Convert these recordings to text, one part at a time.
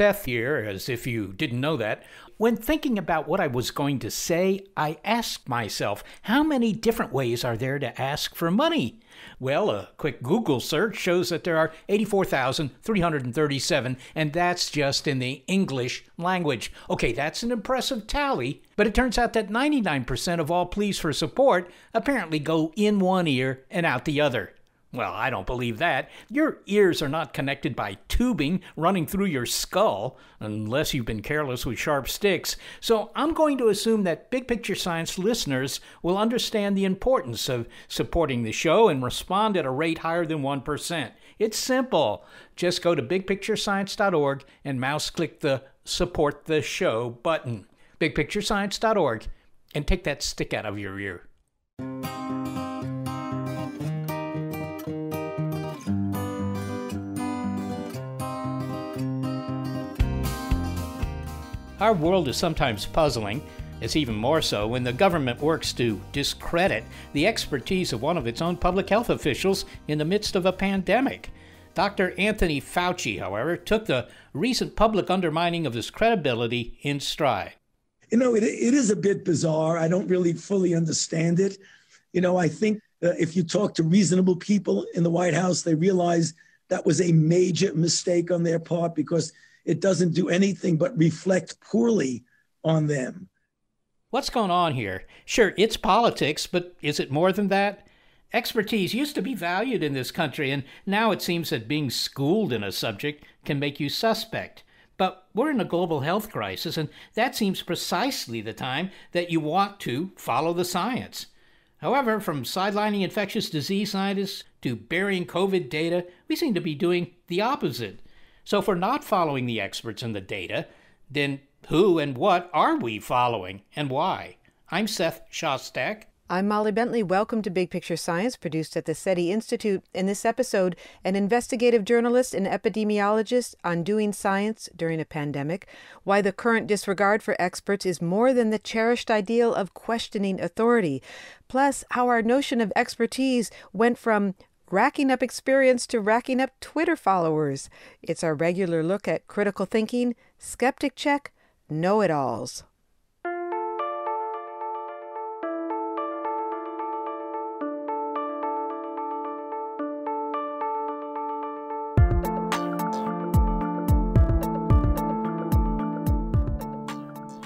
Seth here, as if you didn't know that. When thinking about what I was going to say, I asked myself, how many different ways are there to ask for money? Well, a quick Google search shows that there are 84,337, and that's just in the English language. Okay, that's an impressive tally, but it turns out that 99% of all pleas for support apparently go in one ear and out the other. Well, I don't believe that. Your ears are not connected by tubing running through your skull, unless you've been careless with sharp sticks. So I'm going to assume that Big Picture Science listeners will understand the importance of supporting the show and respond at a rate higher than 1%. It's simple. Just go to bigpicturescience.org and mouse click the Support the Show button. Bigpicturescience.org and take that stick out of your ear. Our world is sometimes puzzling. It's even more so when the government works to discredit the expertise of one of its own public health officials in the midst of a pandemic. Dr. Anthony Fauci, however, took the recent public undermining of his credibility in stride. You know, it, it is a bit bizarre. I don't really fully understand it. You know, I think if you talk to reasonable people in the White House, they realize that was a major mistake on their part because it doesn't do anything but reflect poorly on them. What's going on here? Sure, it's politics, but is it more than that? Expertise used to be valued in this country, and now it seems that being schooled in a subject can make you suspect. But we're in a global health crisis, and that seems precisely the time that you want to follow the science. However, from sidelining infectious disease scientists to burying COVID data, we seem to be doing the opposite. So if we're not following the experts and the data, then who and what are we following and why? I'm Seth Shostak. I'm Molly Bentley. Welcome to Big Picture Science, produced at the SETI Institute. In this episode, an investigative journalist and epidemiologist on doing science during a pandemic, why the current disregard for experts is more than the cherished ideal of questioning authority, plus how our notion of expertise went from racking up experience to racking up Twitter followers. It's our regular look at critical thinking, skeptic check, know it alls.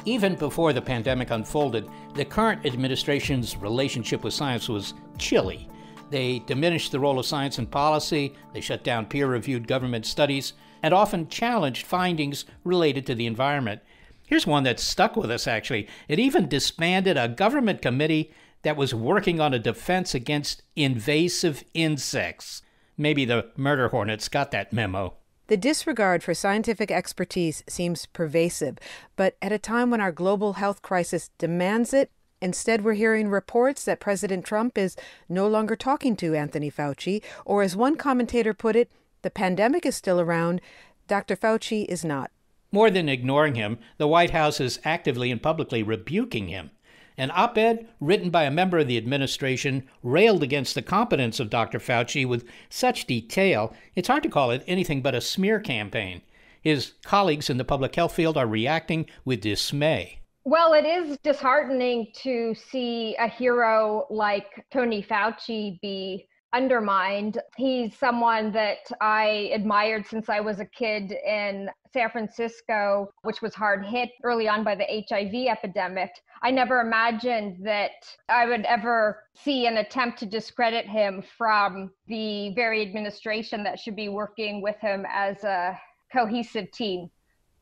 Even before the pandemic unfolded, the current administration's relationship with science was chilly. They diminished the role of science in policy, they shut down peer reviewed government studies, and often challenged findings related to the environment. Here's one that stuck with us, actually. It even disbanded a government committee that was working on a defense against invasive insects. Maybe the murder hornets got that memo. The disregard for scientific expertise seems pervasive, but at a time when our global health crisis demands it, Instead, we're hearing reports that President Trump is no longer talking to Anthony Fauci, or as one commentator put it, the pandemic is still around, Dr. Fauci is not. More than ignoring him, the White House is actively and publicly rebuking him. An op ed written by a member of the administration railed against the competence of Dr. Fauci with such detail, it's hard to call it anything but a smear campaign. His colleagues in the public health field are reacting with dismay. Well, it is disheartening to see a hero like Tony Fauci be undermined. He's someone that I admired since I was a kid in San Francisco, which was hard hit early on by the HIV epidemic. I never imagined that I would ever see an attempt to discredit him from the very administration that should be working with him as a cohesive team.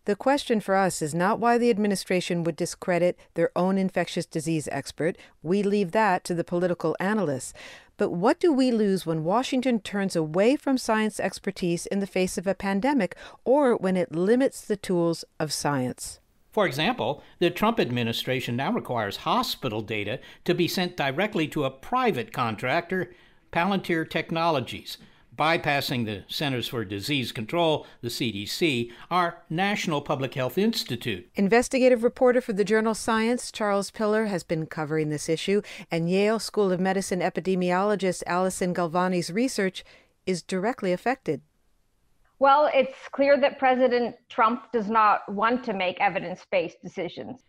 The question for us is not why the administration would discredit their own infectious disease expert. We leave that to the political analysts. But what do we lose when Washington turns away from science expertise in the face of a pandemic or when it limits the tools of science? For example, the Trump administration now requires hospital data to be sent directly to a private contractor, Palantir Technologies, bypassing the Centers for Disease Control, the CDC, our National Public Health Institute. Investigative reporter for the journal Science, Charles Piller, has been covering this issue, and Yale School of Medicine epidemiologist Alison Galvani's research is directly affected. Well, it's clear that President Trump does not want to make evidence based decisions.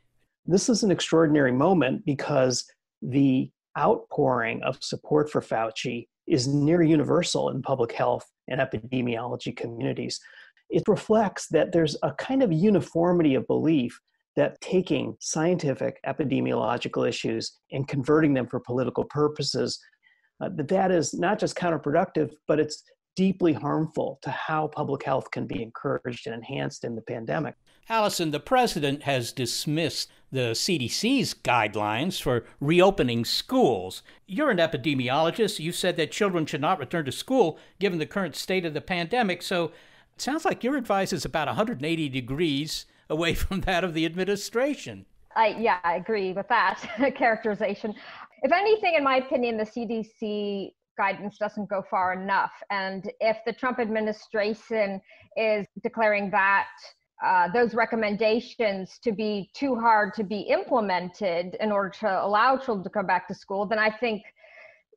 This is an extraordinary moment because the outpouring of support for Fauci is near universal in public health and epidemiology communities. It reflects that there's a kind of uniformity of belief that taking scientific epidemiological issues and converting them for political purposes uh, that that is not just counterproductive but it's deeply harmful to how public health can be encouraged and enhanced in the pandemic. Alison, the president has dismissed the CDC's guidelines for reopening schools. You're an epidemiologist. You said that children should not return to school given the current state of the pandemic. So it sounds like your advice is about 180 degrees away from that of the administration. I, yeah, I agree with that characterization. If anything, in my opinion, the CDC guidance doesn't go far enough. And if the Trump administration is declaring that uh, those recommendations to be too hard to be implemented in order to allow children to come back to school, then I think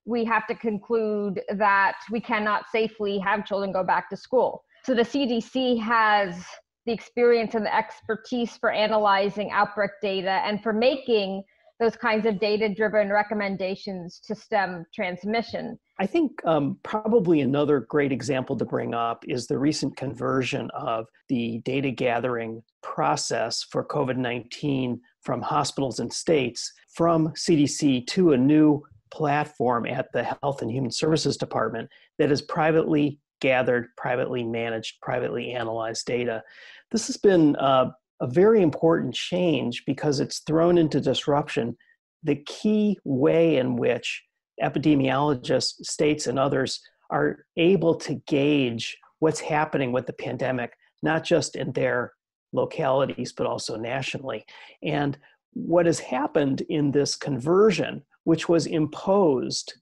we have to conclude that we cannot safely have children go back to school. So the CDC has the experience and the expertise for analyzing outbreak data and for making those kinds of data driven recommendations to stem transmission. I think um, probably another great example to bring up is the recent conversion of the data gathering process for COVID 19 from hospitals and states from CDC to a new platform at the Health and Human Services Department that is privately gathered, privately managed, privately analyzed data. This has been uh, a very important change because it's thrown into disruption the key way in which epidemiologists, states, and others are able to gauge what's happening with the pandemic, not just in their localities, but also nationally. And what has happened in this conversion, which was imposed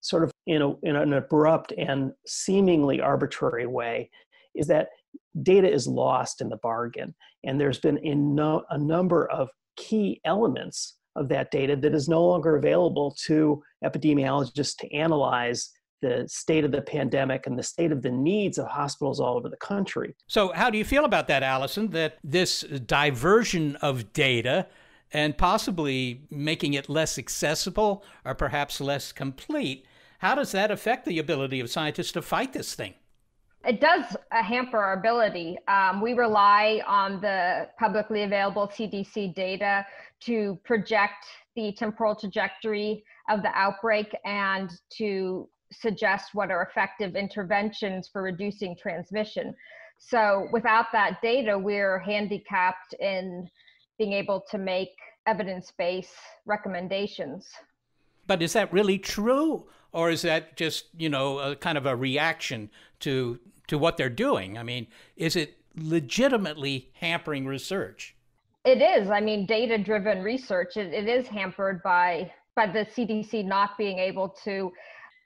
sort of in, a, in an abrupt and seemingly arbitrary way, is that data is lost in the bargain. And there's been no, a number of key elements of that data that is no longer available to epidemiologists to analyze the state of the pandemic and the state of the needs of hospitals all over the country. So, how do you feel about that, Alison? That this diversion of data and possibly making it less accessible or perhaps less complete, how does that affect the ability of scientists to fight this thing? It does uh, hamper our ability. Um, we rely on the publicly available CDC data to project the temporal trajectory of the outbreak and to suggest what are effective interventions for reducing transmission. So without that data, we're handicapped in being able to make evidence-based recommendations. But is that really true? Or is that just, you know, a kind of a reaction to to what they're doing? I mean, is it legitimately hampering research? It is. I mean, data driven research, it, it is hampered by by the CDC not being able to,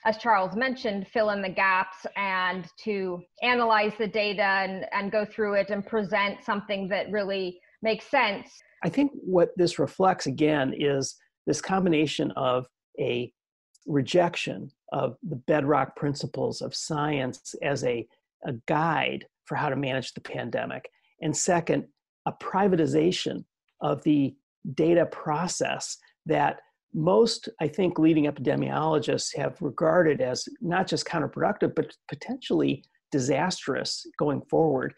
as Charles mentioned, fill in the gaps and to analyze the data and, and go through it and present something that really makes sense. I think what this reflects again is this combination of a rejection of the bedrock principles of science as a, a guide for how to manage the pandemic. And second, a privatization of the data process that most, I think, leading epidemiologists have regarded as not just counterproductive, but potentially disastrous going forward.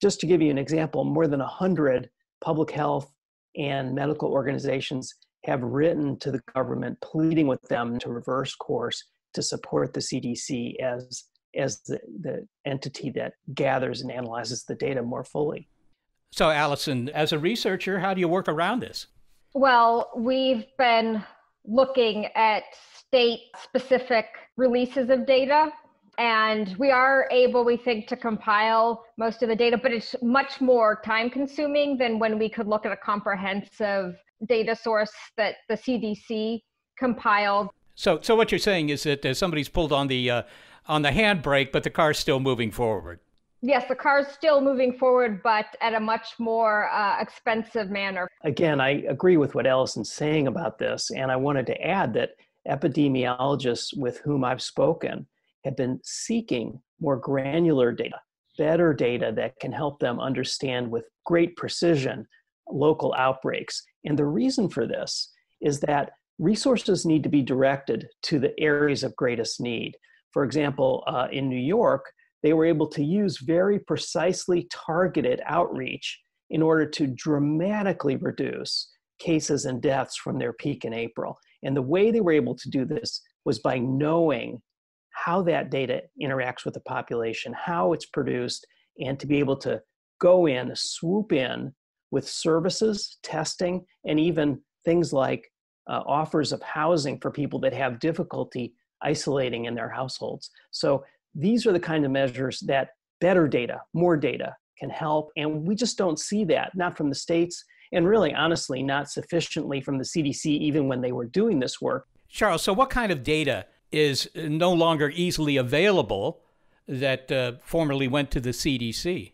Just to give you an example, more than 100 public health and medical organizations have written to the government pleading with them to reverse course to support the CDC as, as the, the entity that gathers and analyzes the data more fully. So, Alison, as a researcher, how do you work around this? Well, we've been looking at state specific releases of data. And we are able, we think, to compile most of the data, but it's much more time consuming than when we could look at a comprehensive data source that the CDC compiled. So, so what you're saying is that uh, somebody's pulled on the uh, on the handbrake, but the car's still moving forward yes, the car's still moving forward, but at a much more uh, expensive manner. Again, I agree with what Alison's saying about this. And I wanted to add that epidemiologists with whom I've spoken have been seeking more granular data better data that can help them understand with great precision local outbreaks. And the reason for this is that resources need to be directed to the areas of greatest need. For example, uh, in New York, they were able to use very precisely targeted outreach in order to dramatically reduce cases and deaths from their peak in April. And the way they were able to do this was by knowing how that data interacts with the population, how it's produced, and to be able to go in, swoop in with services, testing, and even things like uh, offers of housing for people that have difficulty isolating in their households. So these are the kind of measures that better data, more data can help. And we just don't see that, not from the states, and really, honestly, not sufficiently from the CDC, even when they were doing this work. Charles, so what kind of data is no longer easily available that uh, formerly went to the CDC?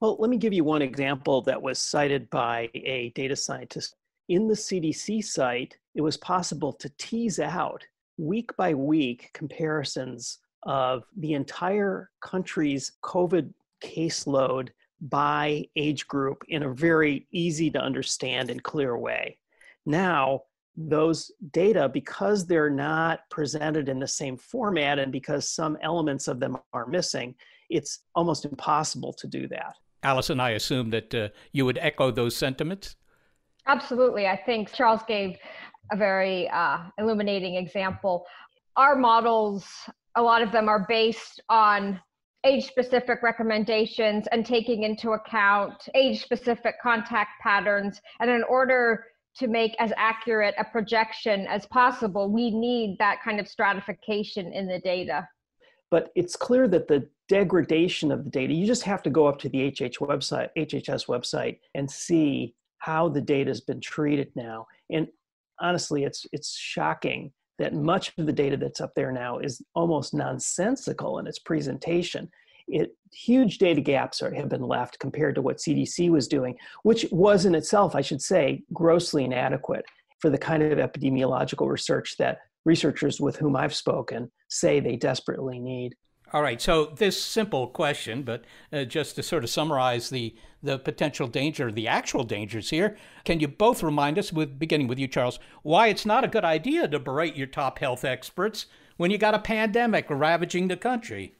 Well, let me give you one example that was cited by a data scientist. In the CDC site, it was possible to tease out week by week comparisons of the entire country's COVID caseload by age group in a very easy to understand and clear way. Now, those data, because they're not presented in the same format and because some elements of them are missing, it's almost impossible to do that. Alison, I assume that uh, you would echo those sentiments? Absolutely. I think Charles gave a very uh, illuminating example. Our models a lot of them are based on age specific recommendations and taking into account age specific contact patterns. And in order to make as accurate a projection as possible, we need that kind of stratification in the data. But it's clear that the degradation of the data, you just have to go up to the HH website, HHS website and see how the data has been treated now. And honestly, it's it's shocking that much of the data that's up there now is almost nonsensical in its presentation. It, huge data gaps are, have been left compared to what CDC was doing, which was in itself, I should say, grossly inadequate for the kind of epidemiological research that researchers with whom I've spoken say they desperately need. All right. So this simple question, but uh, just to sort of summarize the the potential danger, the actual dangers here, can you both remind us, with beginning with you, Charles, why it's not a good idea to berate your top health experts when you got a pandemic ravaging the country?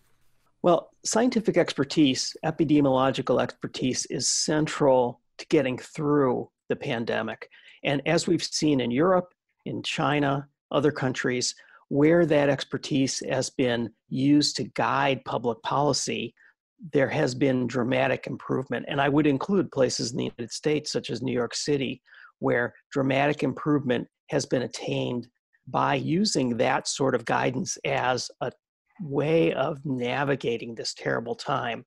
Well, scientific expertise, epidemiological expertise, is central to getting through the pandemic. And as we've seen in Europe, in China, other countries, where that expertise has been used to guide public policy, there has been dramatic improvement. And I would include places in the United States, such as New York City, where dramatic improvement has been attained by using that sort of guidance as a way of navigating this terrible time.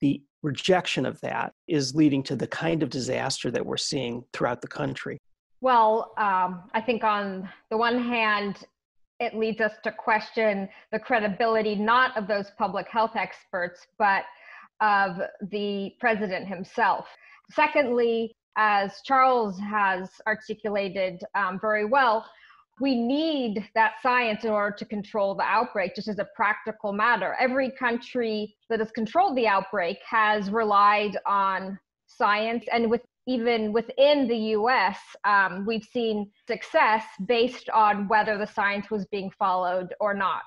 The rejection of that is leading to the kind of disaster that we're seeing throughout the country. Well, um, I think on the one hand, it leads us to question the credibility not of those public health experts, but of the president himself. Secondly, as Charles has articulated um, very well, we need that science in order to control the outbreak, just as a practical matter. Every country that has controlled the outbreak has relied on science, and with even within the US, um, we've seen success based on whether the science was being followed or not.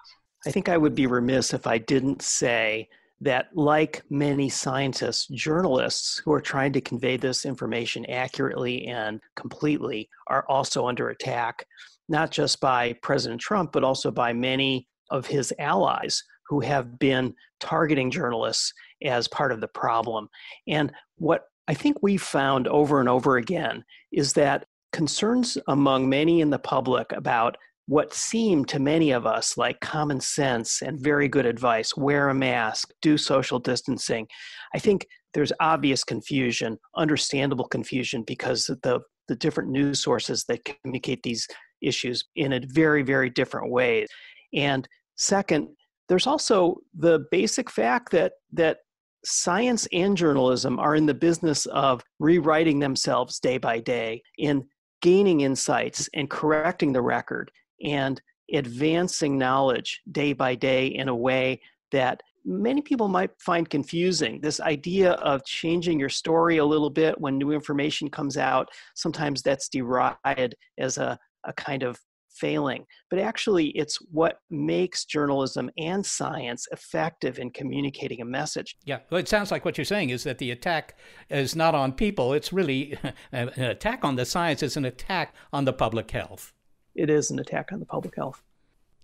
I think I would be remiss if I didn't say that, like many scientists, journalists who are trying to convey this information accurately and completely are also under attack, not just by President Trump, but also by many of his allies who have been targeting journalists as part of the problem. And what I think we've found over and over again is that concerns among many in the public about what seem to many of us like common sense and very good advice wear a mask, do social distancing. I think there's obvious confusion, understandable confusion, because the, the different news sources that communicate these issues in a very, very different way. And second, there's also the basic fact that that science and journalism are in the business of rewriting themselves day by day in gaining insights and correcting the record and advancing knowledge day by day in a way that many people might find confusing. This idea of changing your story a little bit when new information comes out, sometimes that's derided as a, a kind of failing. But actually, it's what makes journalism and science effective in communicating a message. Yeah, well, it sounds like what you're saying is that the attack is not on people, it's really an attack on the science, it's an attack on the public health. It is an attack on the public health.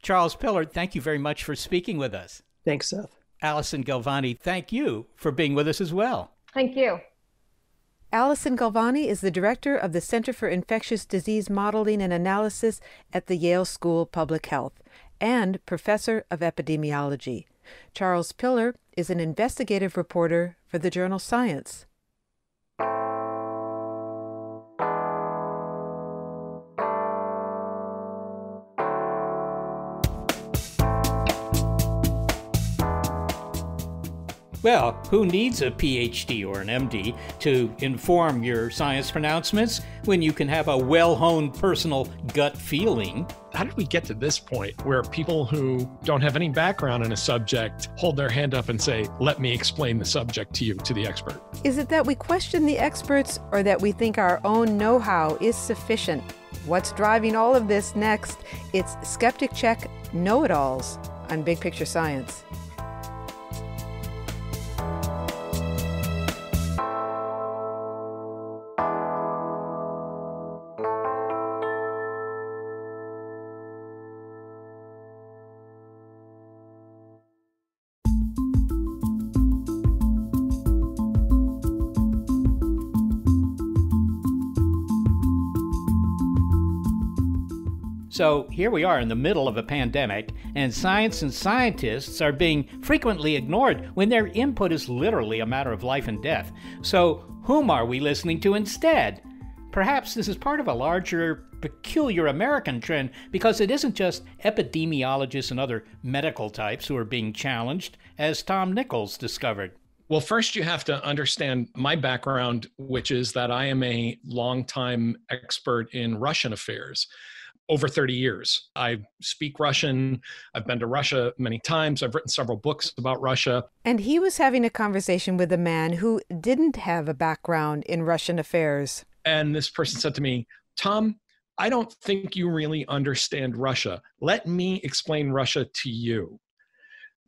Charles Piller, thank you very much for speaking with us. Thanks, Seth. Alison Galvani, thank you for being with us as well. Thank you. Alison Galvani is the director of the Center for Infectious Disease Modeling and Analysis at the Yale School of Public Health and professor of epidemiology. Charles Piller is an investigative reporter for the journal Science. Well, who needs a PhD or an MD to inform your science pronouncements when you can have a well honed personal gut feeling? How did we get to this point where people who don't have any background in a subject hold their hand up and say, Let me explain the subject to you, to the expert? Is it that we question the experts or that we think our own know how is sufficient? What's driving all of this next? It's Skeptic Check Know It Alls on Big Picture Science. So here we are in the middle of a pandemic, and science and scientists are being frequently ignored when their input is literally a matter of life and death. So, whom are we listening to instead? Perhaps this is part of a larger, peculiar American trend because it isn't just epidemiologists and other medical types who are being challenged, as Tom Nichols discovered. Well, first, you have to understand my background, which is that I am a longtime expert in Russian affairs over 30 years. I speak Russian. I've been to Russia many times. I've written several books about Russia. And he was having a conversation with a man who didn't have a background in Russian affairs. And this person said to me, Tom, I don't think you really understand Russia. Let me explain Russia to you.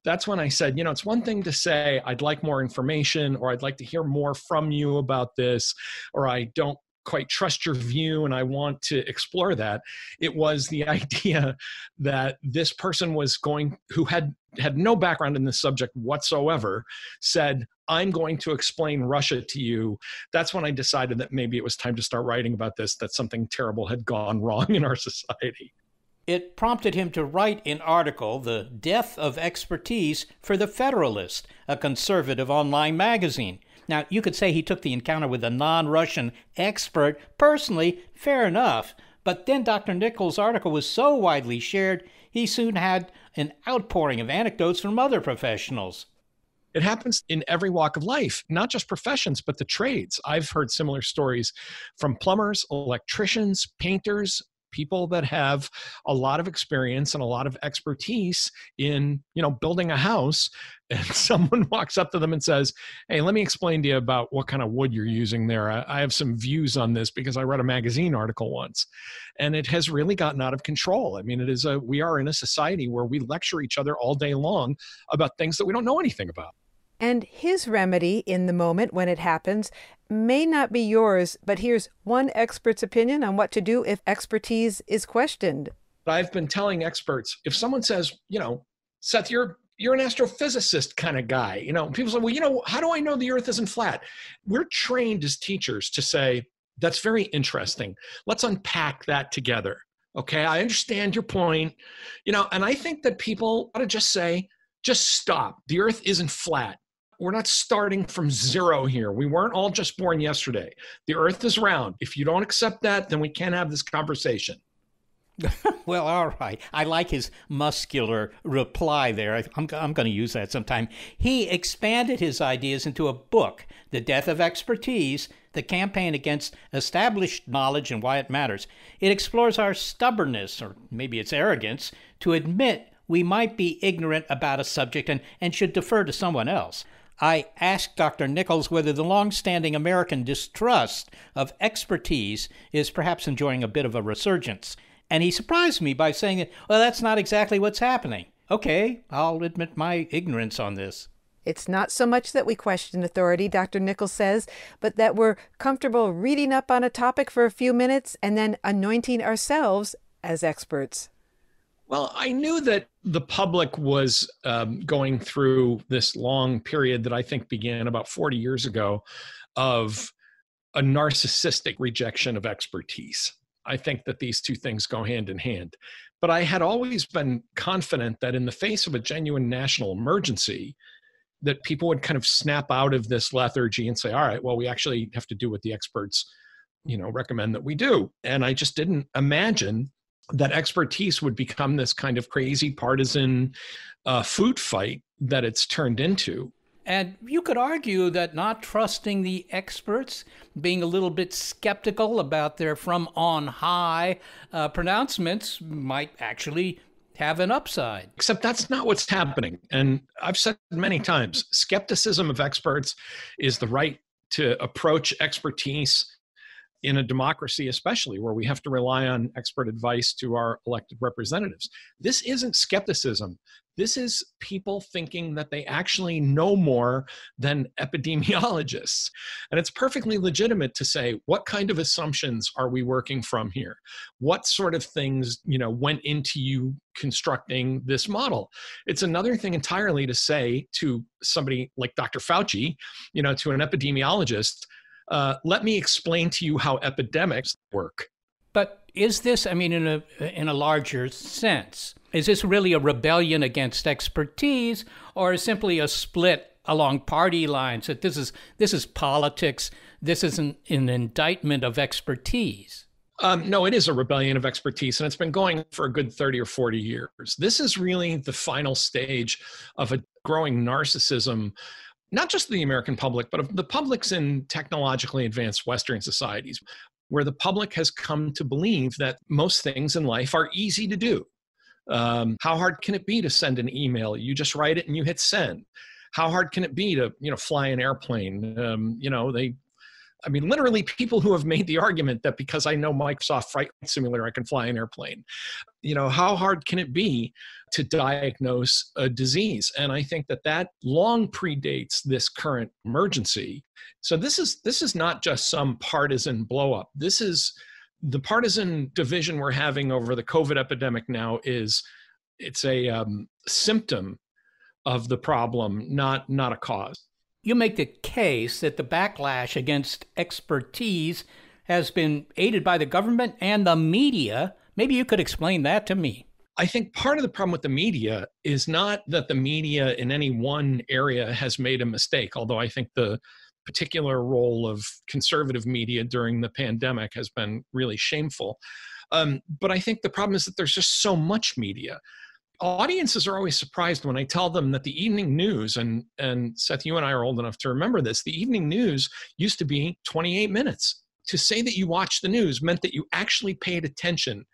That's when I said, you know, it's one thing to say, I'd like more information, or I'd like to hear more from you about this, or I don't quite trust your view and I want to explore that. It was the idea that this person was going who had had no background in this subject whatsoever said I'm going to explain Russia to you. That's when I decided that maybe it was time to start writing about this that something terrible had gone wrong in our society. It prompted him to write an article, The Death of Expertise, for The Federalist, a conservative online magazine. Now, you could say he took the encounter with a non Russian expert personally, fair enough. But then Dr. Nichols' article was so widely shared, he soon had an outpouring of anecdotes from other professionals. It happens in every walk of life, not just professions, but the trades. I've heard similar stories from plumbers, electricians, painters, people that have a lot of experience and a lot of expertise in you know building a house and someone walks up to them and says hey let me explain to you about what kind of wood you're using there. I, I have some views on this because i read a magazine article once and it has really gotten out of control. I mean it is a we are in a society where we lecture each other all day long about things that we don't know anything about. And his remedy in the moment when it happens may not be yours, but here's one expert's opinion on what to do if expertise is questioned. But I've been telling experts if someone says, you know, Seth, you're you're an astrophysicist kind of guy. You know, people say, well, you know, how do I know the earth isn't flat? We're trained as teachers to say, that's very interesting. Let's unpack that together. Okay, I understand your point. You know, and I think that people ought to just say, just stop. The earth isn't flat we're not starting from zero here. We weren't all just born yesterday. The earth is round. If you don't accept that, then we can't have this conversation. well, all right. I like his muscular reply there. I, am I'm going to use that sometime. He expanded his ideas into a book, The Death of Expertise The Campaign Against Established Knowledge and Why It Matters. It explores our stubbornness, or maybe it's arrogance, to admit we might be ignorant about a subject and, and should defer to someone else. I asked Dr. Nichols whether the long-standing American distrust of expertise is perhaps enjoying a bit of a resurgence. And he surprised me by saying that, well, that's not exactly what's happening. Okay, I'll admit my ignorance on this. It's not so much that we question authority, Dr. Nichols says, but that we're comfortable reading up on a topic for a few minutes and then anointing ourselves as experts. Well, I knew that the public was um, going through this long period that I think began about 40 years ago of a narcissistic rejection of expertise. I think that these two things go hand in hand. But I had always been confident that in the face of a genuine national emergency, that people would kind of snap out of this lethargy and say, all right, well, we actually have to do what the experts, you know, recommend that we do. And I just didn't imagine that expertise would become this kind of crazy partisan uh, food fight that it's turned into. And you could argue that not trusting the experts, being a little bit skeptical about their from on high uh, pronouncements, might actually have an upside. Except that's not what's happening. And I've said many times skepticism of experts is the right to approach expertise in a democracy, especially where we have to rely on expert advice to our elected representatives. This isn't skepticism. This is people thinking that they actually know more than epidemiologists. And it's perfectly legitimate to say, what kind of assumptions are we working from here? What sort of things, you know, went into you constructing this model? It's another thing entirely to say to somebody like Dr. Fauci, you know, to an epidemiologist, uh, let me explain to you how epidemics work. But is this, I mean, in a, in a larger sense, is this really a rebellion against expertise or simply a split along party lines that this is, this is politics, this is an, an indictment of expertise? Um, no, it is a rebellion of expertise, and it's been going for a good 30 or 40 years. This is really the final stage of a growing narcissism not just the American public, but of the publics in technologically advanced Western societies, where the public has come to believe that most things in life are easy to do. Um, how hard can it be to send an email? You just write it and you hit send. How hard can it be to, you know, fly an airplane? Um, you know, they I mean, literally, people who have made the argument that because I know Microsoft Flight Simulator, I can fly an airplane. You know, how hard can it be to diagnose a disease? And I think that that long predates this current emergency. So this is this is not just some partisan blowup. This is the partisan division we're having over the COVID epidemic now is it's a um, symptom of the problem, not not a cause you make the case that the backlash against expertise has been aided by the government and the media. Maybe you could explain that to me. I think part of the problem with the media is not that the media in any one area has made a mistake, although I think the particular role of conservative media during the pandemic has been really shameful. Um, but I think the problem is that there's just so much media audiences are always surprised when I tell them that the evening news, and, and Seth, you and I are old enough to remember this, the evening news used to be 28 minutes. To say that you watched the news meant that you actually paid attention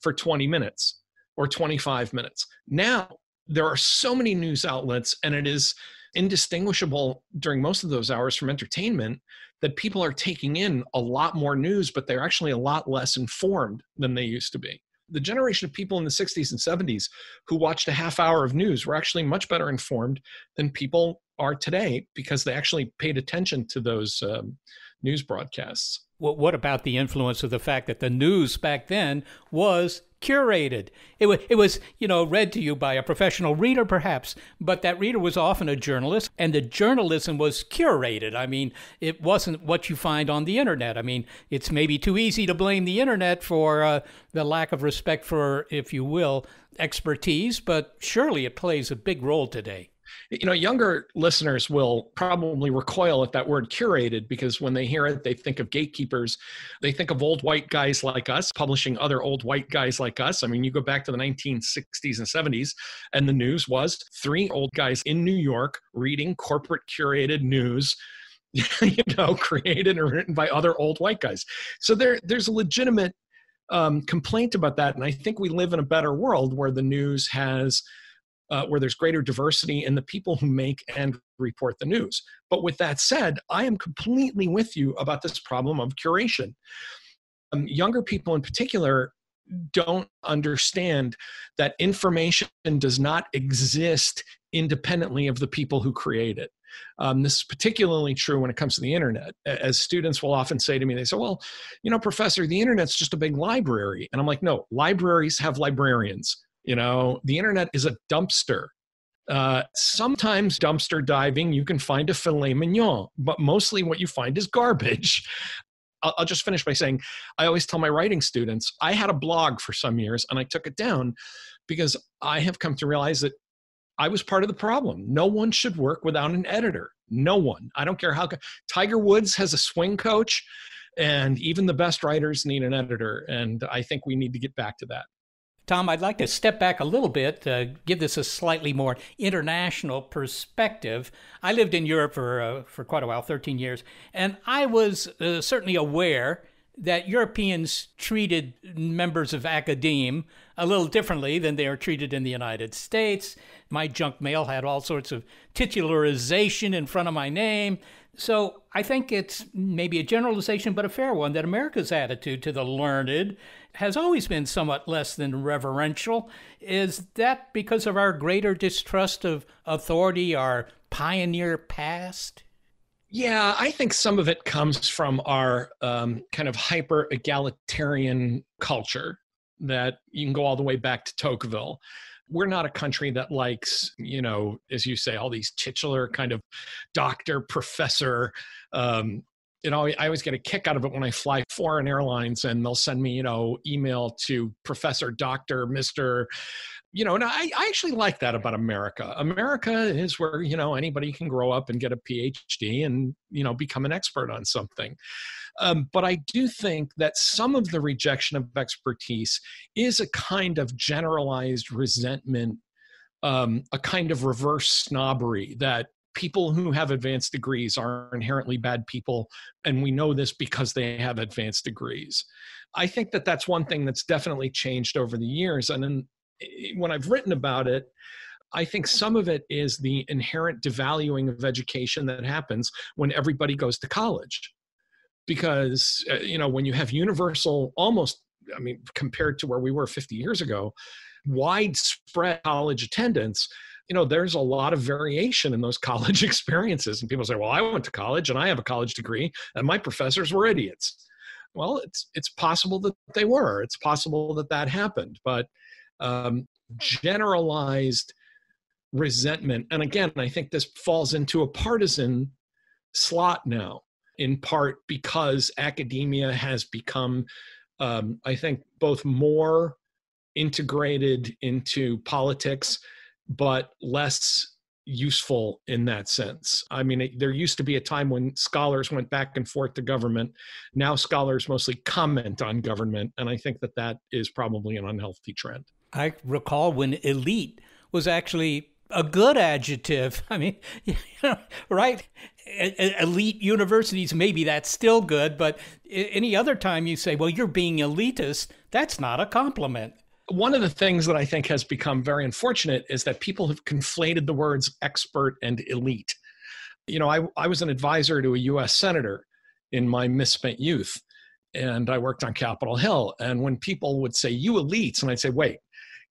for 20 minutes or 25 minutes. Now, there are so many news outlets, and it is indistinguishable during most of those hours from entertainment that people are taking in a lot more news, but they're actually a lot less informed than they used to be the generation of people in the 60s and 70s who watched a half hour of news were actually much better informed than people are today because they actually paid attention to those um, news broadcasts. What about the influence of the fact that the news back then was curated? It was, it was, you know, read to you by a professional reader, perhaps, but that reader was often a journalist, and the journalism was curated. I mean, it wasn't what you find on the internet. I mean, it's maybe too easy to blame the internet for uh, the lack of respect for, if you will, expertise, but surely it plays a big role today you know younger listeners will probably recoil at that word curated because when they hear it they think of gatekeepers. They think of old white guys like us publishing other old white guys like us. I mean you go back to the 1960s and 70s and the news was three old guys in new york reading corporate curated news you know created or written by other old white guys. So there there's a legitimate um, complaint about that and i think we live in a better world where the news has uh, where there's greater diversity in the people who make and report the news. But with that said, I am completely with you about this problem of curation. Um, younger people in particular don't understand that information does not exist independently of the people who create it. Um, this is particularly true when it comes to the internet. As students will often say to me, they say, Well, you know, professor, the internet's just a big library. And I'm like, No, libraries have librarians. You know, the internet is a dumpster. Uh, sometimes dumpster diving, you can find a filet mignon, but mostly what you find is garbage. I'll, I'll just finish by saying I always tell my writing students I had a blog for some years and I took it down because I have come to realize that I was part of the problem. No one should work without an editor. No one. I don't care how. Tiger Woods has a swing coach, and even the best writers need an editor. And I think we need to get back to that. Tom, I'd like to step back a little bit, uh, give this a slightly more international perspective. I lived in Europe for uh, for quite a while, 13 years, and I was uh, certainly aware that Europeans treated members of academe a little differently than they are treated in the United States. My junk mail had all sorts of titularization in front of my name. So I think it's maybe a generalization, but a fair one, that America's attitude to the learned has always been somewhat less than reverential. Is that because of our greater distrust of authority, our pioneer past? Yeah, I think some of it comes from our um, kind of hyper egalitarian culture that you can go all the way back to Tocqueville. We're not a country that likes, you know, as you say, all these titular kind of doctor, professor, um, you know, I always get a kick out of it when I fly foreign airlines and they'll send me, you know, email to Professor, Doctor, Mister, you know, and I, I actually like that about America. America is where, you know, anybody can grow up and get a PhD and, you know, become an expert on something. Um, but I do think that some of the rejection of expertise is a kind of generalized resentment, um, a kind of reverse snobbery that people who have advanced degrees are inherently bad people and we know this because they have advanced degrees i think that that's one thing that's definitely changed over the years and then when i've written about it I think some of it is the inherent devaluing of education that happens when everybody goes to college. Because, uh, you know, when you have universal, almost, I mean, compared to where we were 50 years ago, widespread college attendance, you know there's a lot of variation in those college experiences. And people say well i went to college and i have a college degree and my professors were idiots. Well it's it's possible that they were. It's possible that that happened. But um, generalized resentment and again i think this falls into a partisan slot now in part because academia has become um, i think both more integrated into politics but less useful in that sense. I mean, it, there used to be a time when scholars went back and forth to government. Now scholars mostly comment on government, and I think that that is probably an unhealthy trend. I recall when elite was actually a good adjective. I mean, you know, right? Elite universities, maybe that's still good, but any other time you say, well, you're being elitist, that's not a compliment one of the things that I think has become very unfortunate is that people have conflated the words expert and elite. You know, I, I was an advisor to a US senator in my misspent youth, and I worked on Capitol Hill. And when people would say, You elites, and I'd say, Wait,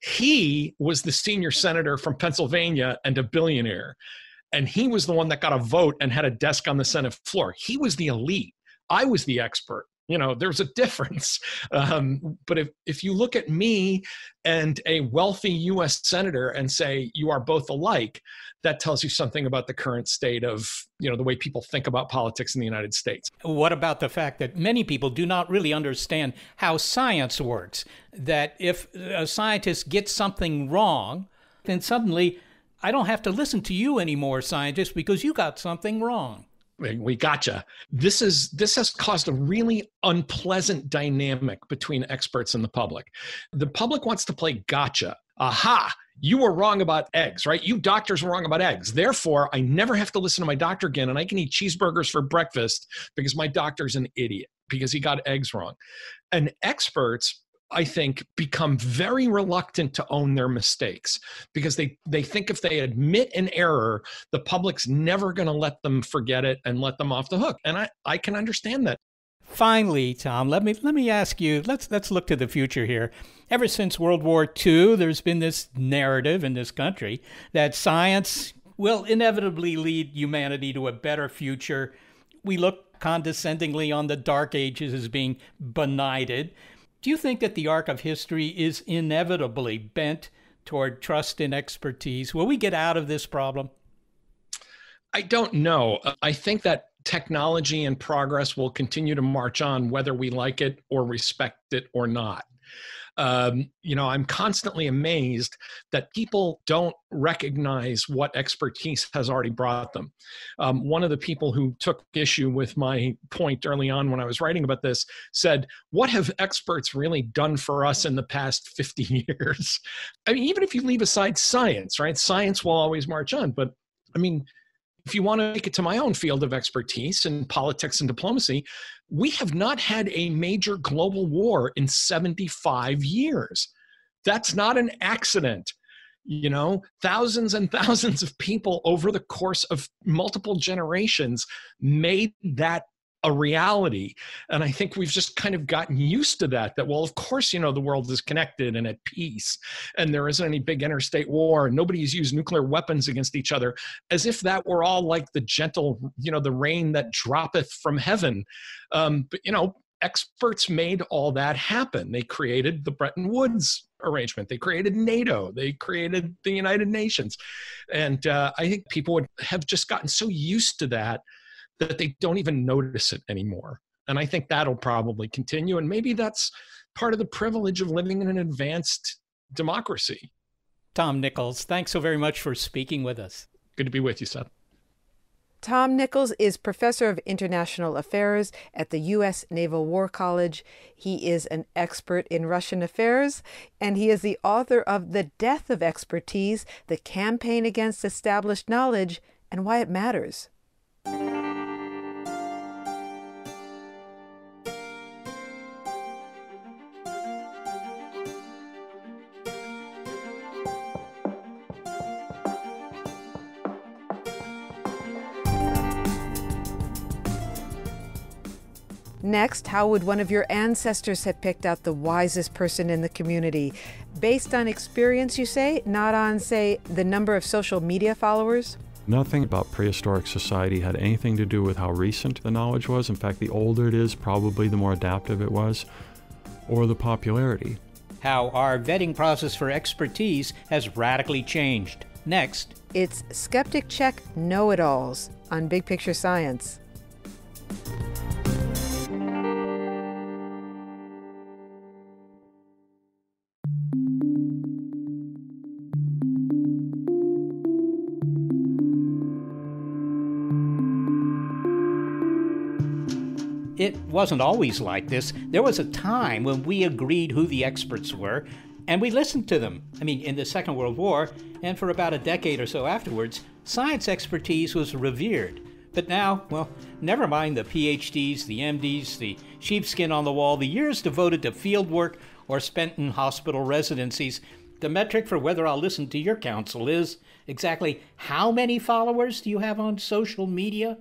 he was the senior senator from Pennsylvania and a billionaire. And he was the one that got a vote and had a desk on the Senate floor. He was the elite. I was the expert you know there's a difference. Um, but if, if you look at me and a wealthy us senator and say you are both alike that tells you something about the current state of you know the way people think about politics in the united states. What about the fact that many people do not really understand how science works? That if a scientist gets something wrong then suddenly i don't have to listen to you anymore scientist because you got something wrong we gotcha. This is this has caused a really unpleasant dynamic between experts and the public. The public wants to play gotcha. Aha, you were wrong about eggs, right? You doctors were wrong about eggs. Therefore, I never have to listen to my doctor again and I can eat cheeseburgers for breakfast because my doctor's an idiot because he got eggs wrong. And experts I think, become very reluctant to own their mistakes because they, they think if they admit an error, the public's never going to let them forget it and let them off the hook. And I, I can understand that. Finally, Tom, let me let me ask you. Let's let's look to the future here. Ever since World War II, there's been this narrative in this country that science will inevitably lead humanity to a better future. We look condescendingly on the Dark Ages as being benighted. Do you think that the arc of history is inevitably bent toward trust and expertise? Will we get out of this problem? I don't know. I think that technology and progress will continue to march on whether we like it or respect it or not. Um, you know, I'm constantly amazed that people don't recognize what expertise has already brought them. Um, one of the people who took issue with my point early on when I was writing about this said, What have experts really done for us in the past 50 years? I mean, even if you leave aside science, right? Science will always march on, but I mean, if you want to make it to my own field of expertise in politics and diplomacy, we have not had a major global war in 75 years. That's not an accident. You know, thousands and thousands of people over the course of multiple generations made that a reality. And I think we've just kind of gotten used to that, that, well, of course, you know, the world is connected and at peace, and there isn't any big interstate war, and nobody's used nuclear weapons against each other, as if that were all like the gentle, you know, the rain that droppeth from heaven. Um, but, you know, experts made all that happen. They created the Bretton Woods arrangement. They created NATO. They created the United Nations. And uh, I think people would have just gotten so used to that that they don't even notice it anymore. And I think that'll probably continue. And maybe that's part of the privilege of living in an advanced democracy. Tom Nichols, thanks so very much for speaking with us. Good to be with you, Seth. Tom Nichols is professor of international affairs at the U.S. Naval War College. He is an expert in Russian affairs, and he is the author of The Death of Expertise The Campaign Against Established Knowledge and Why It Matters. Next, how would one of your ancestors have picked out the wisest person in the community? Based on experience, you say, not on, say, the number of social media followers? Nothing about prehistoric society had anything to do with how recent the knowledge was. In fact, the older it is, probably the more adaptive it was, or the popularity. How our vetting process for expertise has radically changed. Next, it's Skeptic Check Know It Alls on Big Picture Science. Wasn't always like this. There was a time when we agreed who the experts were, and we listened to them. I mean, in the Second World War, and for about a decade or so afterwards, science expertise was revered. But now, well, never mind the PhDs, the MDs, the sheepskin on the wall, the years devoted to field work or spent in hospital residencies. The metric for whether I'll listen to your counsel is exactly how many followers do you have on social media?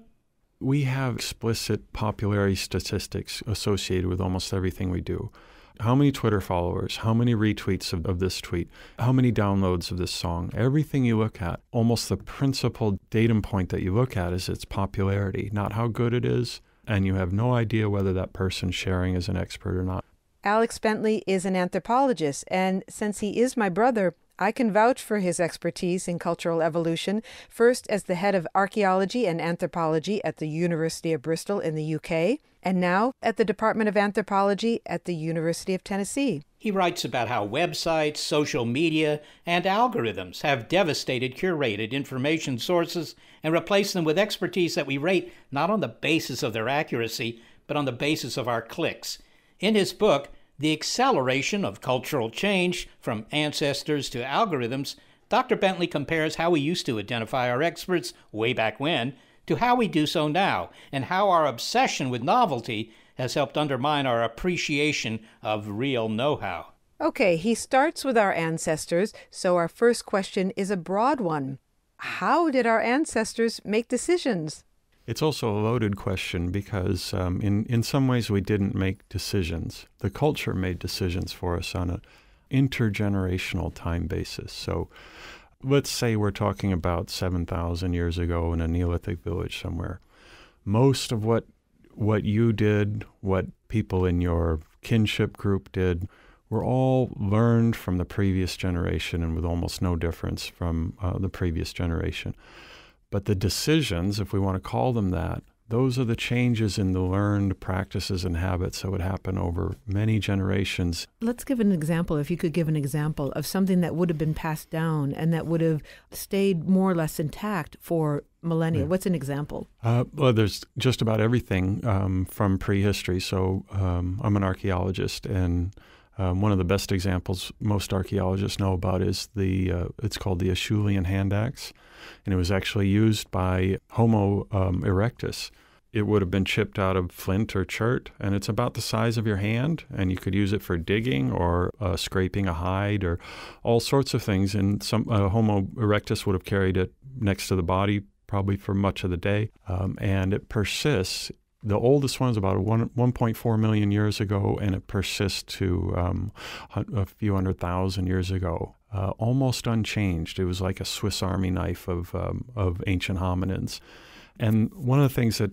We have explicit popularity statistics associated with almost everything we do. How many Twitter followers? How many retweets of, of, this tweet? How many downloads of this song? Everything you look at, almost the principal datum point that you look at is its popularity, not how good it is. And you have no idea whether that person sharing is an expert or not. Alex Bentley is an anthropologist, and since he is my brother, I can vouch for his expertise in cultural evolution, first as the head of archaeology and anthropology at the University of Bristol in the UK, and now at the Department of Anthropology at the University of Tennessee. He writes about how websites, social media, and algorithms have devastated curated information sources and replaced them with expertise that we rate not on the basis of their accuracy, but on the basis of our clicks. In his book, the acceleration of cultural change from ancestors to algorithms, Dr. Bentley compares how we used to identify our experts way back when to how we do so now, and how our obsession with novelty has helped undermine our appreciation of real know how. Okay, he starts with our ancestors, so our first question is a broad one. How did our ancestors make decisions? It's also a loaded question because, um, in, in some ways, we didn't make decisions. The culture made decisions for us on an intergenerational time basis. So, let's say we're talking about 7,000 years ago in a Neolithic village somewhere. Most of what what you did, what people in your kinship group did, were all learned from the previous generation and with almost no difference from uh, the previous generation. But the decisions, if we want to call them that, those are the changes in the learned practices and habits that would happen over many generations. Let's give an example, if you could give an example of something that would have been passed down and that would have stayed more or less intact for millennia. Yeah. What's an example? Uh, well, there's just about everything um, from prehistory. So um, I'm an archaeologist, and um, one of the best examples most archaeologists know about is the uh, it's called the Acheulean hand axe, and it was actually used by Homo um, erectus. It would have been chipped out of flint or chert, and it's about the size of your hand, and you could use it for digging or uh, scraping a hide or all sorts of things. And some uh, Homo erectus would have carried it next to the body probably for much of the day, um, and it persists the oldest one is about one, 1.4 million years ago, and it persists to um, a few hundred thousand years ago. Uh, almost unchanged. It was like a Swiss Army knife of, um, of ancient hominins. And one of the things that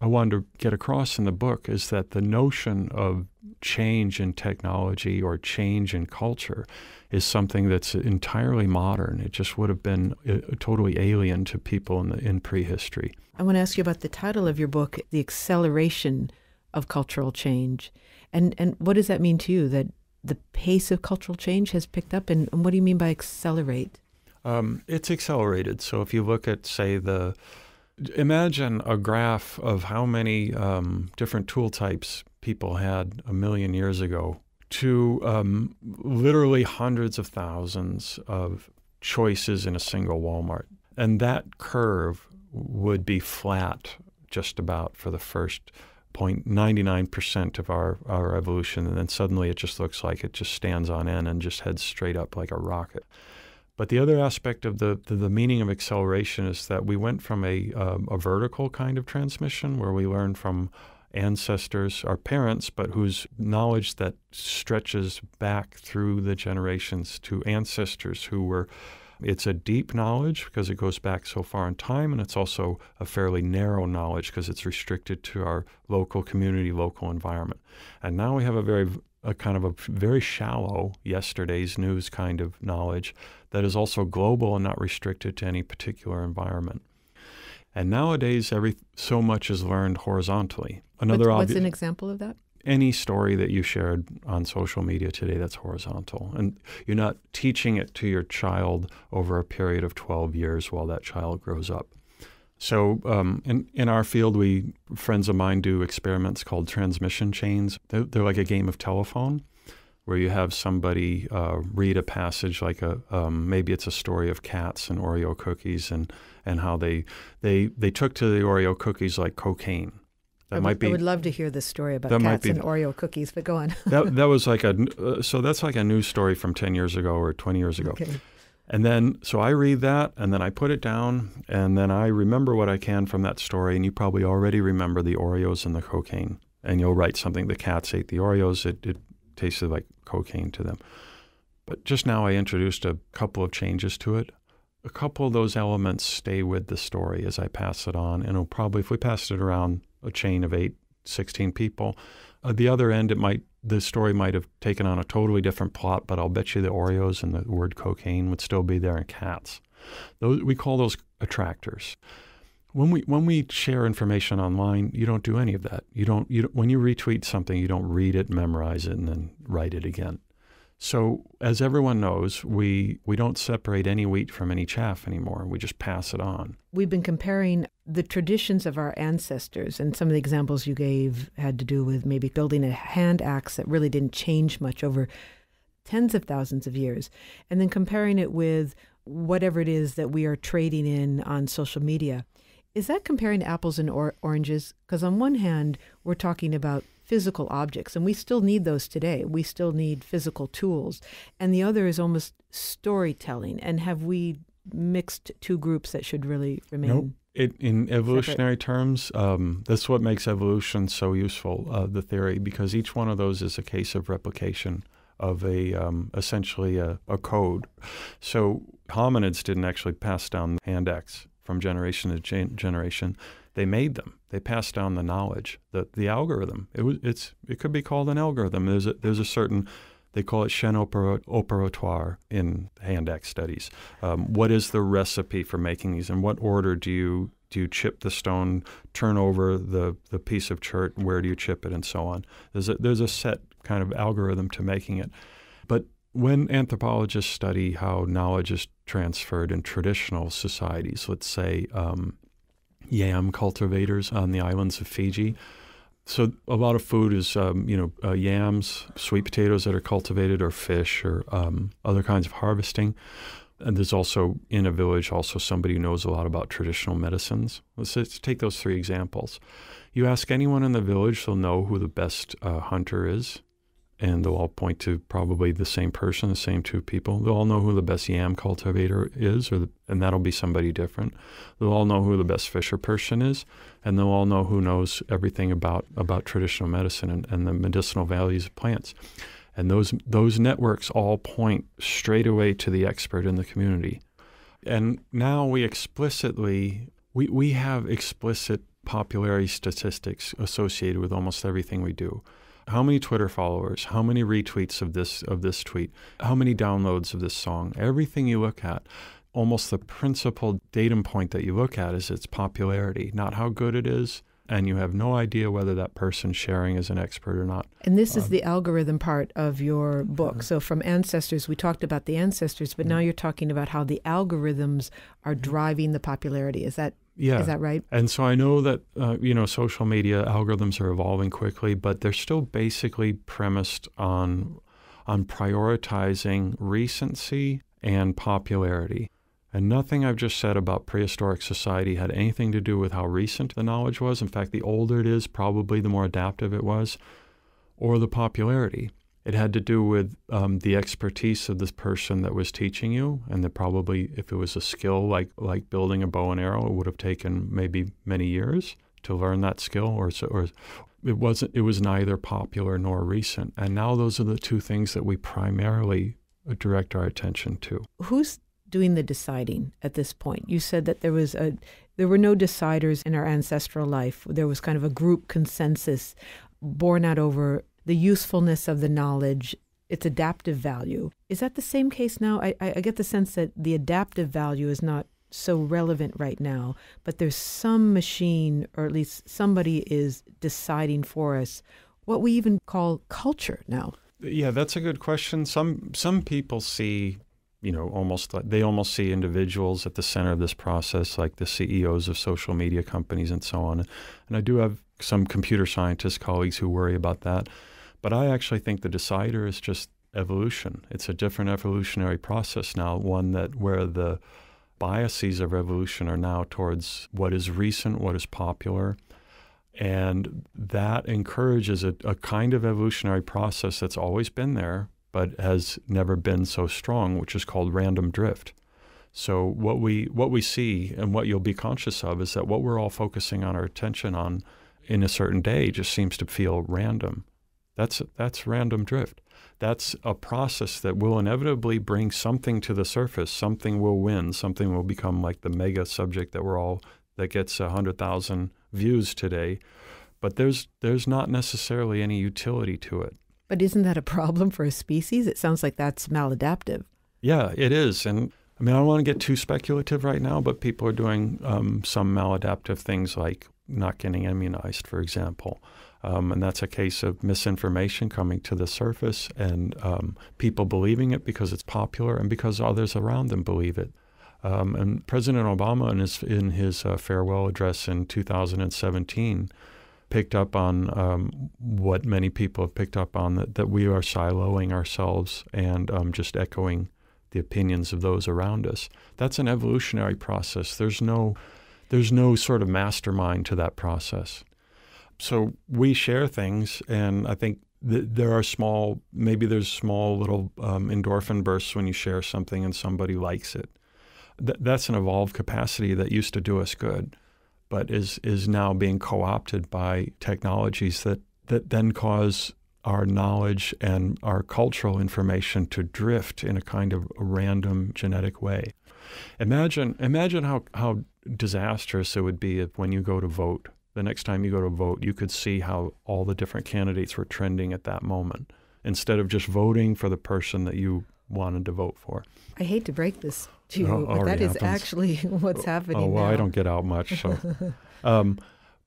I wanted to get across in the book is that the notion of change in technology or change in culture is something that's entirely modern. It just would have been uh, totally alien to people in, the, in prehistory. I want to ask you about the title of your book, The Acceleration of Cultural Change. And, and what does that mean to you, that the pace of cultural change has picked up? And, and what do you mean by accelerate? Um, it's accelerated. So if you look at, say, the imagine a graph of how many um, different tool types people had a million years ago to um, literally hundreds of thousands of choices in a single Walmart. And that curve would be flat just about for the first 0.99% of our, our evolution. And then suddenly it just looks like it just stands on end and just heads straight up like a rocket. But the other aspect of the, the, the meaning of acceleration is that we went from a, um, a vertical kind of transmission where we learn from ancestors, our parents, but whose knowledge that stretches back through the generations to ancestors who were it's a deep knowledge because it goes back so far in time, and it's also a fairly narrow knowledge because it's restricted to our local community, local environment. And now we have a very a kind of a very shallow yesterday's news kind of knowledge that is also global and not restricted to any particular environment. And nowadays, every so much is learned horizontally. Another what's, what's an example of that? Any story that you shared on social media today that's horizontal. And you're not teaching it to your child over a period of 12 years while that child grows up. So, um, in, in our field, we friends of mine do experiments called transmission chains. They're, they're like a game of telephone where you have somebody uh, read a passage like a um, maybe it's a story of cats and Oreo cookies and and how they they they took to the Oreo cookies like cocaine that I might be. I would love to hear this story about cats and Oreo cookies, but go on. that that was like a uh, so that's like a news story from ten years ago or twenty years ago. Okay. And then so I read that and then I put it down and then I remember what I can from that story and you probably already remember the Oreos and the cocaine and you'll write something the cats ate the Oreos it, it tasted like cocaine to them. But just now I introduced a couple of changes to it. A couple of those elements stay with the story as I pass it on and it'll probably if we passed it around a chain of eight, 16 people. At the other end, it might the story might have taken on a totally different plot, but I'll bet you the Oreos and the word cocaine would still be there in cats. Those we call those attractors. When we when we share information online, you don't do any of that. You don't you don't, when you retweet something, you don't read it, memorize it, and then write it again. So, as everyone knows, we, we don't separate any wheat from any chaff anymore. We just pass it on. We've been comparing the traditions of our ancestors, and some of the examples you gave had to do with maybe building a hand axe that really didn't change much over tens of thousands of years, and then comparing it with whatever it is that we are trading in on social media. Is that comparing apples and or- oranges? Because on one hand, we're talking about physical objects, and we still need those today. We still need physical tools. And the other is almost storytelling. And have we mixed two groups that should really remain? Nope. It, in evolutionary separate. terms, um, that's what makes evolution so useful, uh, the theory, because each one of those is a case of replication of a um, essentially a, a, code. So hominids didn't actually pass down hand axe from generation to gen- generation. They made them. They passed down the knowledge, the the algorithm. It was it's it could be called an algorithm. There's a there's a certain they call it chaîne opératoire in hand axe studies. Um, what is the recipe for making these? In what order do you do you chip the stone, turn over the, the piece of chert, where do you chip it, and so on? There's a, there's a set kind of algorithm to making it. But when anthropologists study how knowledge is transferred in traditional societies, let's say um, yam cultivators on the islands of Fiji, so a lot of food is, um, you know, uh, yams, sweet potatoes that are cultivated, or fish, or um, other kinds of harvesting. And there's also in a village also somebody who knows a lot about traditional medicines. Let's, let's take those three examples. You ask anyone in the village, they'll know who the best uh, hunter is and they'll all point to probably the same person, the same two people. They'll all know who the best yam cultivator is, or the, and that'll be somebody different. They'll all know who the best fisher person is, and they'll all know who knows everything about, about traditional medicine and, and the medicinal values of plants. And those those networks all point straight away to the expert in the community. And now we explicitly we, we have explicit popularity statistics associated with almost everything we do how many Twitter followers, how many retweets of this of this tweet, how many downloads of this song. Everything you look at, almost the principal datum point that you look at is its popularity, not how good it is, and you have no idea whether that person sharing is an expert or not. And this um, is the algorithm part of your book. Uh, so from ancestors, we talked about the ancestors, but now you're talking about how the algorithms are driving the popularity. Is that yeah. Is that right? And so I know that, uh, you know, social media algorithms are evolving quickly, but they're still basically premised on, on prioritizing recency and popularity. And nothing I've just said about prehistoric society had anything to do with how recent the knowledge was. In fact, the older it is, probably the more adaptive it was, or the popularity. It had to do with um, the expertise of this person that was teaching you, and that probably, if it was a skill like like building a bow and arrow, it would have taken maybe many years to learn that skill, or or it wasn't. It was neither popular nor recent, and now those are the two things that we primarily direct our attention to. Who's doing the deciding at this point? You said that there was a there were no deciders in our ancestral life. There was kind of a group consensus born out over the usefulness of the knowledge, its adaptive value. Is that the same case now? I, I get the sense that the adaptive value is not so relevant right now, but there's some machine, or at least somebody is deciding for us what we even call culture now. Yeah, that's a good question. Some some people see, you know, almost they almost see individuals at the center of this process, like the CEOs of social media companies and so on. And I do have some computer scientist colleagues who worry about that. But I actually think the decider is just evolution. It's a different evolutionary process now, one that where the biases of evolution are now towards what is recent, what is popular. And that encourages a, a kind of evolutionary process that's always been there, but has never been so strong, which is called random drift. So what we what we see and what you'll be conscious of is that what we're all focusing on our attention on in a certain day just seems to feel random. That's that's random drift. That's a process that will inevitably bring something to the surface. Something will win. Something will become like the mega subject that we're all that gets a hundred thousand views today. But there's there's not necessarily any utility to it. But isn't that a problem for a species? It sounds like that's maladaptive. Yeah, it is. And I mean, I don't want to get too speculative right now, but people are doing um, some maladaptive things like not getting immunized, for example. Um, and that's a case of misinformation coming to the surface and um, people believing it because it's popular and because others around them believe it. Um, and President Obama, in his, in his uh, farewell address in 2017, picked up on um, what many people have picked up on that, that we are siloing ourselves and um, just echoing the opinions of those around us. That's an evolutionary process. There's no, there's no sort of mastermind to that process. So we share things, and I think th- there are small, maybe there's small little um, endorphin bursts when you share something and somebody likes it. Th- that's an evolved capacity that used to do us good, but is is now being co-opted by technologies that that then cause our knowledge and our cultural information to drift in a kind of random genetic way. Imagine imagine how, how disastrous it would be if when you go to vote, the next time you go to vote, you could see how all the different candidates were trending at that moment instead of just voting for the person that you wanted to vote for. I hate to break this to you, oh, but that is happens. actually what's happening. Oh well, now. I don't get out much, so. um,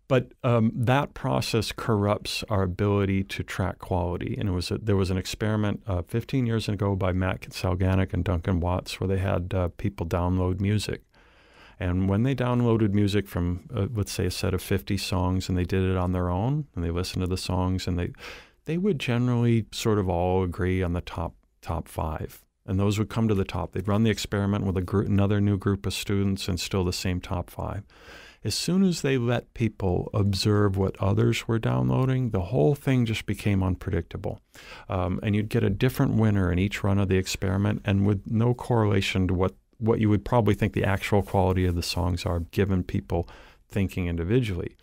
but um, that process corrupts our ability to track quality. And it was a, there was an experiment uh, 15 years ago by Matt Salganik and Duncan Watts where they had uh, people download music. And when they downloaded music from, uh, let's say, a set of 50 songs, and they did it on their own, and they listened to the songs, and they they would generally sort of all agree on the top top five, and those would come to the top. They'd run the experiment with group, another new group of students, and still the same top five as soon as they let people observe what others were downloading, the whole thing just became unpredictable. Um, and you'd get a different winner in each run of the experiment, and with no correlation to what, what you would probably think the actual quality of the songs are, given people thinking individually.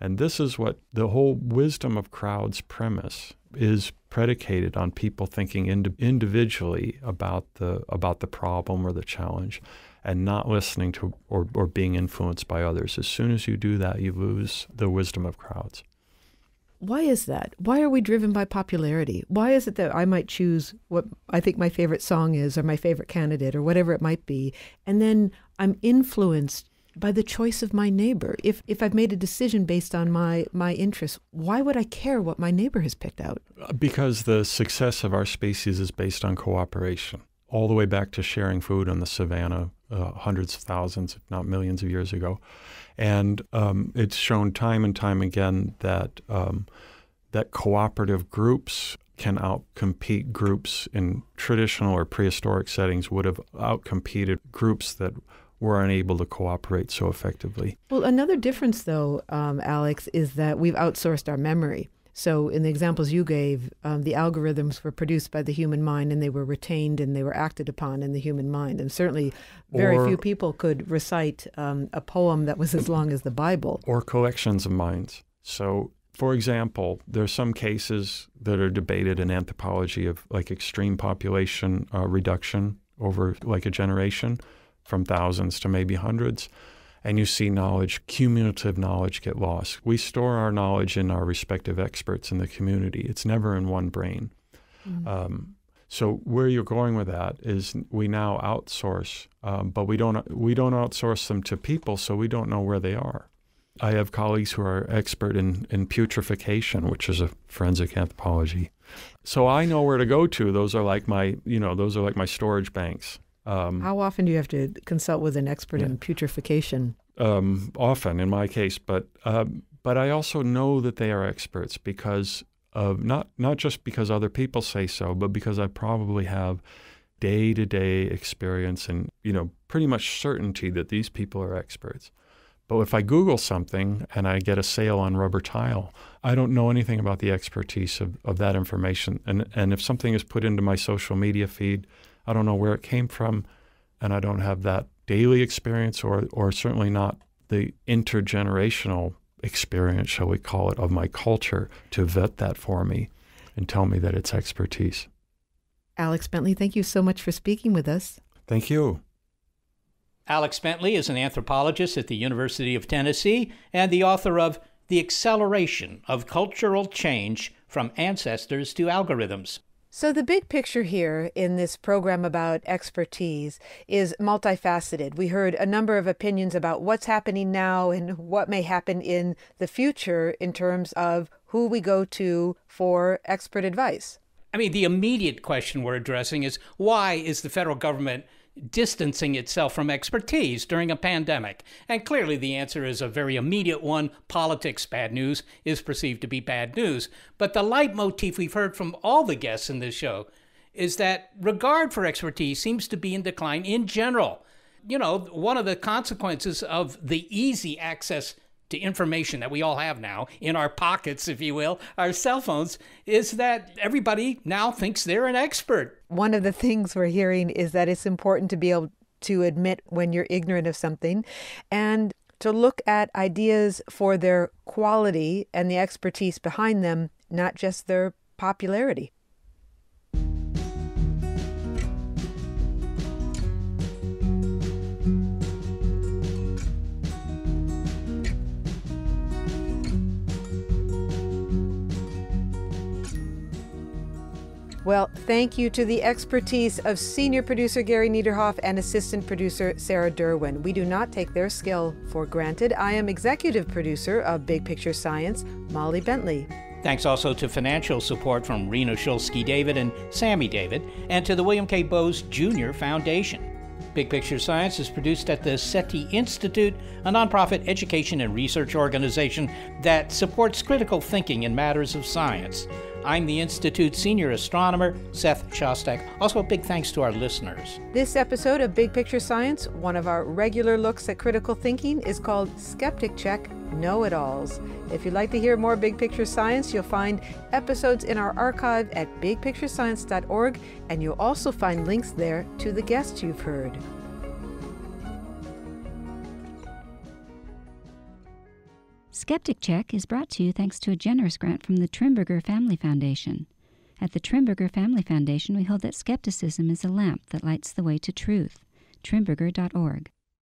And this is what the whole wisdom of crowds premise is predicated on people thinking ind- individually about the about the problem or the challenge and not listening to or, or being influenced by others. As soon as you do that, you lose the wisdom of crowds. Why is that? Why are we driven by popularity? Why is it that I might choose what I think my favorite song is or my favorite candidate or whatever it might be, and then I'm influenced by the choice of my neighbor. If if I've made a decision based on my my interests, why would I care what my neighbor has picked out? Because the success of our species is based on cooperation all the way back to sharing food on the savannah uh, hundreds of thousands, if not millions of years ago. And um, it's shown time and time again that um, that cooperative groups can outcompete groups in traditional or prehistoric settings would have outcompeted groups that were unable to cooperate so effectively. Well, another difference, though, um, Alex, is that we've outsourced our memory. So, in the examples you gave, um, the algorithms were produced by the human mind and they were retained and they were acted upon in the human mind. And certainly, very or, few people could recite um, a poem that was as long as the Bible. Or collections of minds. So, for example, there are some cases that are debated in anthropology of like extreme population uh, reduction over like a generation from thousands to maybe hundreds and you see knowledge, cumulative knowledge get lost. We store our knowledge in our respective experts in the community. It's never in one brain. Mm-hmm. Um, so where you're going with that is we now outsource, um, but we don't we don't outsource them to people, so we don't know where they are. I have colleagues who are expert in, in putrefaction, which is a forensic anthropology. So I know where to go to. Those are like my, you know, those are like my storage banks. Um, How often do you have to consult with an expert yeah. in putrefaction? Um, often, in my case, but um, but I also know that they are experts because of not not just because other people say so, but because I probably have day to day experience and you know pretty much certainty that these people are experts. But if I Google something and I get a sale on rubber tile, I don't know anything about the expertise of, of that information. And and if something is put into my social media feed I don't know where it came from, and I don't have that daily experience or, or certainly not the intergenerational experience, shall we call it, of my culture to vet that for me and tell me that it's expertise. Alex Bentley, thank you so much for speaking with us. Thank you. Alex Bentley is an anthropologist at the University of Tennessee and the author of The Acceleration of Cultural Change from Ancestors to Algorithms. So, the big picture here in this program about expertise is multifaceted. We heard a number of opinions about what's happening now and what may happen in the future in terms of who we go to for expert advice. I mean, the immediate question we're addressing is why is the federal government distancing itself from expertise during a pandemic? And clearly the answer is a very immediate one. Politics, bad news, is perceived to be bad news. But the leitmotif we've heard from all the guests in this show is that regard for expertise seems to be in decline in general. You know, one of the consequences of the easy access to information that we all have now in our pockets, if you will, our cell phones, is that everybody now thinks they're an expert. One of the things we're hearing is that it's important to be able to admit when you're ignorant of something and to look at ideas for their quality and the expertise behind them, not just their popularity. Well, thank you to the expertise of senior producer Gary Niederhoff and assistant producer Sarah Derwin. We do not take their skill for granted. I am executive producer of Big Picture Science, Molly Bentley. Thanks also to financial support from Rena Shulsky David and Sammy David, and to the William K. Bowes Jr. Foundation. Big Picture Science is produced at the SETI Institute, a nonprofit education and research organization that supports critical thinking in matters of science. I'm the Institute's senior astronomer, Seth Shostak. Also, a big thanks to our listeners. This episode of Big Picture Science, one of our regular looks at critical thinking, is called Skeptic Check Know It Alls. If you'd like to hear more Big Picture Science, you'll find episodes in our archive at bigpicturescience.org, and you'll also find links there to the guests you've heard. Skeptic Check is brought to you thanks to a generous grant from the Trimberger Family Foundation. At the Trimberger Family Foundation, we hold that skepticism is a lamp that lights the way to truth. Trimberger.org.